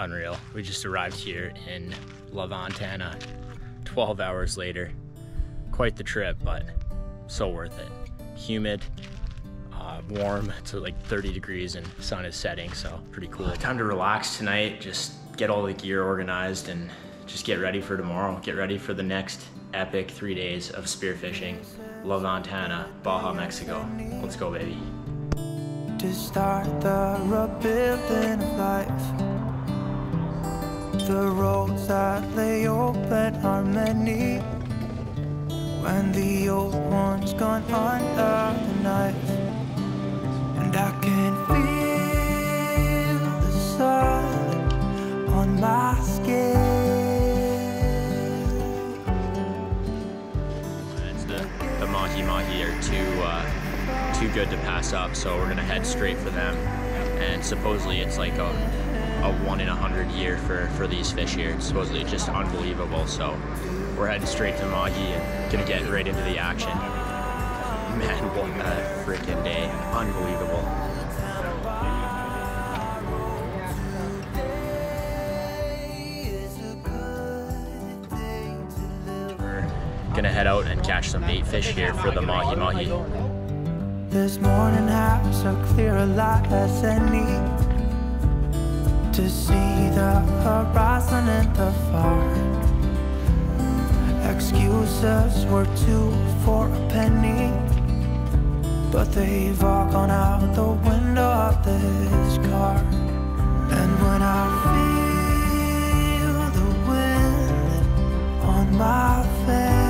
unreal. We just arrived here in La Ventana 12 hours later. Quite the trip, but so worth it. Humid, uh, warm, it's like 30 degrees and sun is setting, so pretty cool. Time to relax tonight, just get all the gear organized and just get ready for tomorrow. Get ready for the next epic three days of spearfishing. La Ventana, Baja, Mexico. Let's go, baby. To start the rebuilding of life. The roads that lay open are many. When the old one's gone under the knife, and I can feel the sun on my skin. The, the mahi mahi are too uh, too good to pass up, so we're gonna head straight for them. And supposedly it's like a, a one in a hundred year for, for these fish here. Supposedly just unbelievable. So we're heading straight to mahi and gonna get right into the action. Man, what a freaking day! Unbelievable. Gonna head out and catch some bait fish here for the mahi mahi. This morning has a clear light as any to see the horizon and the far. Excuses were two for a penny, but they've all gone out the window of this car. And when I feel the wind on my face.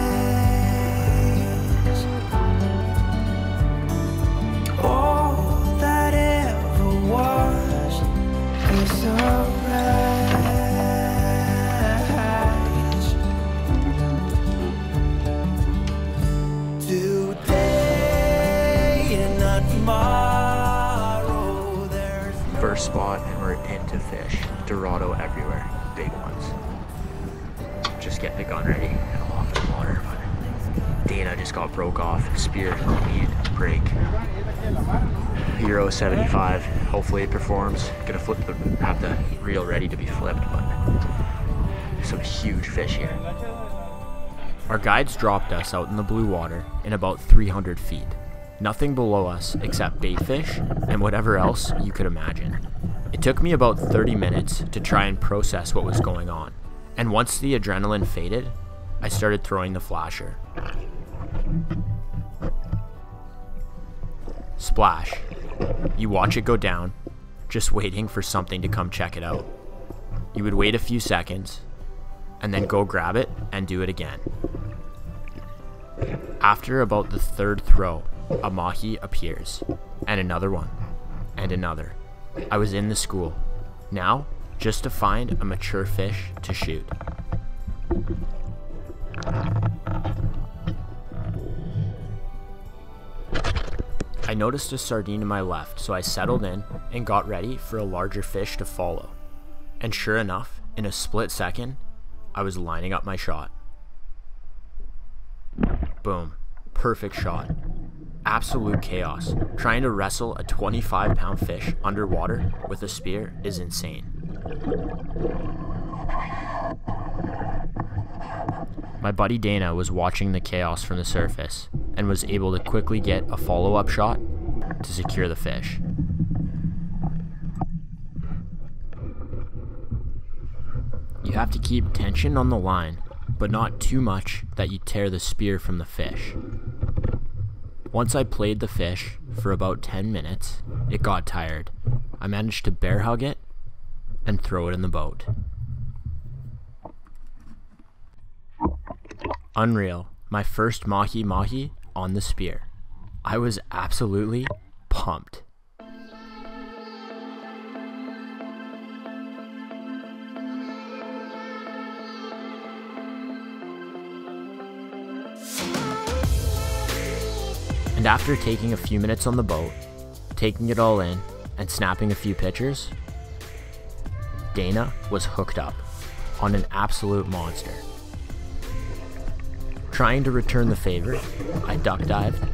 Spot and we're into fish. Dorado everywhere. Big ones. Just get the gun ready and a lot the water. But Dana just got broke off. Spear need break. Euro 75. Hopefully it performs. Gonna flip the have the reel ready to be flipped, but some huge fish here. Our guides dropped us out in the blue water in about 300 feet. Nothing below us except bait fish and whatever else you could imagine. It took me about 30 minutes to try and process what was going on. And once the adrenaline faded, I started throwing the flasher. Splash. You watch it go down, just waiting for something to come check it out. You would wait a few seconds, and then go grab it and do it again. After about the third throw, a mahi appears, and another one, and another. I was in the school. Now, just to find a mature fish to shoot. I noticed a sardine to my left, so I settled in and got ready for a larger fish to follow. And sure enough, in a split second, I was lining up my shot. Boom. Perfect shot. Absolute chaos. Trying to wrestle a 25 pound fish underwater with a spear is insane. My buddy Dana was watching the chaos from the surface and was able to quickly get a follow up shot to secure the fish. You have to keep tension on the line, but not too much that you tear the spear from the fish. Once I played the fish for about 10 minutes, it got tired. I managed to bear hug it and throw it in the boat. Unreal. My first mahi mahi on the spear. I was absolutely pumped. After taking a few minutes on the boat, taking it all in, and snapping a few pictures, Dana was hooked up on an absolute monster. Trying to return the favor, I duck dived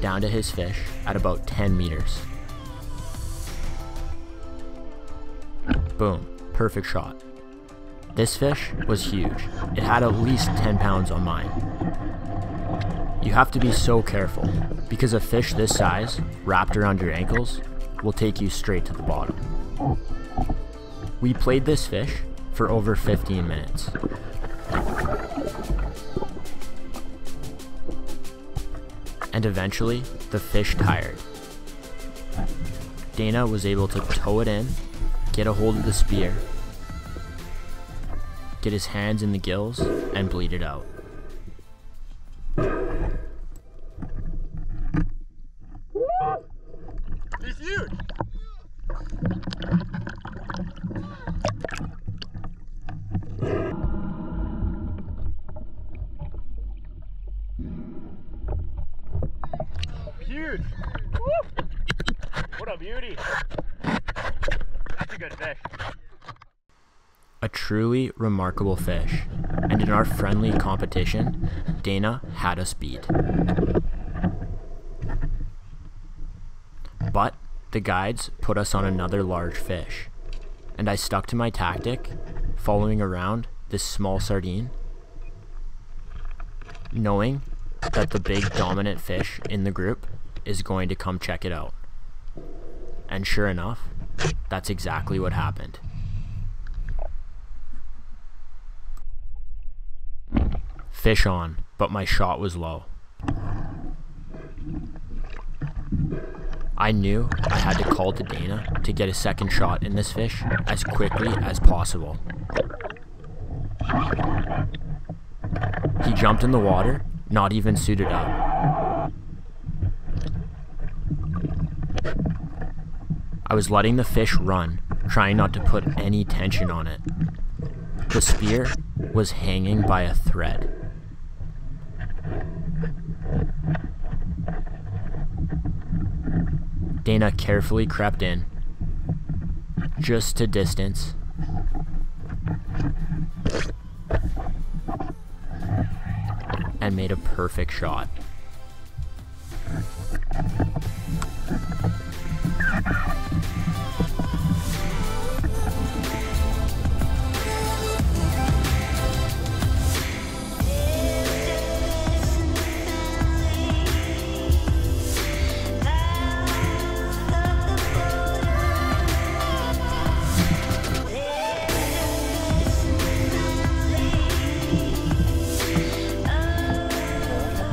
down to his fish at about 10 meters. Boom, perfect shot. This fish was huge. It had at least 10 pounds on mine. You have to be so careful because a fish this size, wrapped around your ankles, will take you straight to the bottom. We played this fish for over 15 minutes. And eventually, the fish tired. Dana was able to tow it in, get a hold of the spear, get his hands in the gills, and bleed it out. He's huge. Huge. Woo! What a beauty. That's a good fish. A truly remarkable fish, and in our friendly competition, Dana had us beat. But the guides put us on another large fish, and I stuck to my tactic, following around this small sardine, knowing that the big dominant fish in the group is going to come check it out. And sure enough, that's exactly what happened. Fish on, but my shot was low. I knew I had to call to Dana to get a second shot in this fish as quickly as possible. He jumped in the water, not even suited up. I was letting the fish run, trying not to put any tension on it. The spear was hanging by a thread. Dana carefully crept in, just to distance. And made a perfect shot.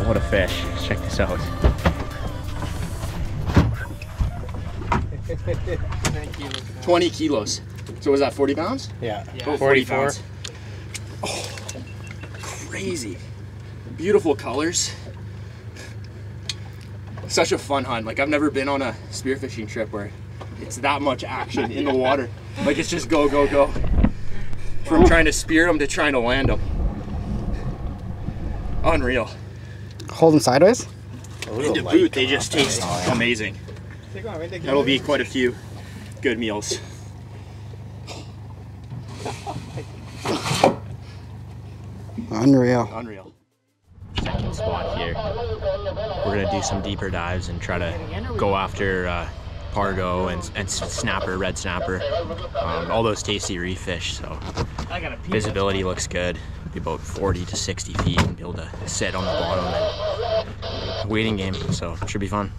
What a fish. Check this out. Twenty kilos. So was that forty pounds? Yeah. About 44. pounds. Oh, crazy. Beautiful colors. Such a fun hunt. Like I've never been on a spearfishing trip where it's that much action in the water. Like it's just go, go, go. From trying to spear them to trying to land them. Unreal. Hold them sideways. In the boot, they just taste amazing. That'll be quite a few good meals. Unreal. Unreal. second spot here. We're gonna do some deeper dives and try to go after uh, pargo and, and snapper, red snapper, um, all those tasty reef fish. So visibility looks good. Be about 40 to 60 feet and be able to sit on the bottom and waiting game. So should be fun.